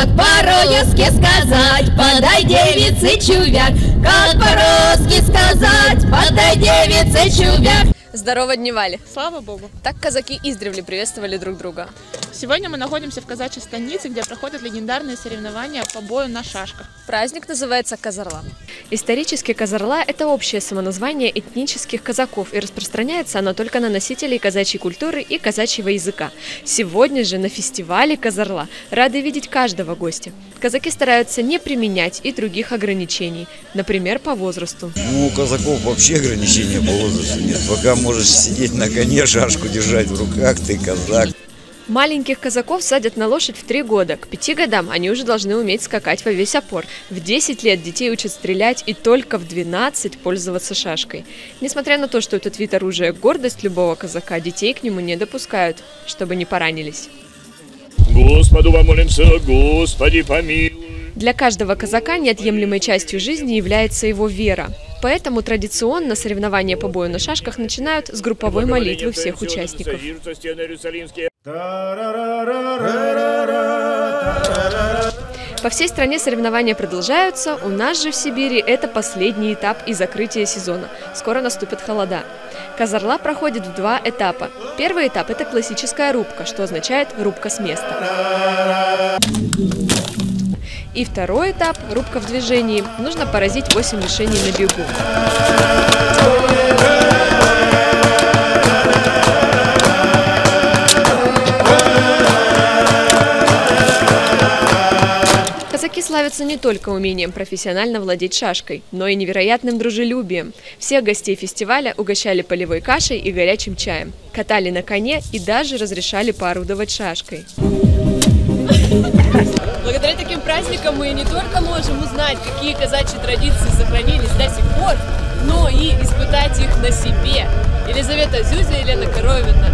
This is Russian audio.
Как по-русски сказать, подай девице чувяк Как по-русски сказать, подай девице чувяк Здорово, дневали! Слава Богу! Так казаки издревле приветствовали друг друга. Сегодня мы находимся в казачьей станице, где проходят легендарные соревнования по бою на шашках. Праздник называется Казарла. Исторически Казарла – это общее самоназвание этнических казаков, и распространяется оно только на носителей казачьей культуры и казачьего языка. Сегодня же на фестивале Казарла рады видеть каждого гостя. Казаки стараются не применять и других ограничений, например, по возрасту. Ну, у казаков вообще ограничения по возрасту нет. Пока можешь сидеть на коне, шашку держать в руках, ты казак. Маленьких казаков садят на лошадь в три года. К пяти годам они уже должны уметь скакать во весь опор. В 10 лет детей учат стрелять и только в 12 пользоваться шашкой. Несмотря на то, что этот вид оружия – гордость любого казака, детей к нему не допускают, чтобы не поранились. Господу помолимся, Господи помилуй. Для каждого казака неотъемлемой частью жизни является его вера. Поэтому традиционно соревнования по бою на шашках начинают с групповой молитвы всех участников. По всей стране соревнования продолжаются, у нас же в Сибири это последний этап и закрытие сезона. Скоро наступят холода. Казарла проходит в два этапа. Первый этап – это классическая рубка, что означает рубка с места. И второй этап – рубка в движении. Нужно поразить 8 мишеней на бегу. Казаки славятся не только умением профессионально владеть шашкой, но и невероятным дружелюбием. Всех гостей фестиваля угощали полевой кашей и горячим чаем, катали на коне и даже разрешали поорудовать шашкой. Благодаря таким праздникам мы не только можем узнать, какие казачьи традиции сохранились до сих пор, но и испытать их на себе. Елизавета Зюзя, Елена Коровина,